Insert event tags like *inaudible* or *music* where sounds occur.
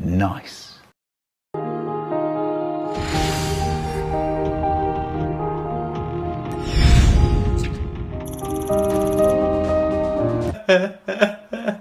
nice. *laughs*